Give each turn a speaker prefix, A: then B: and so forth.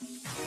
A: Oh,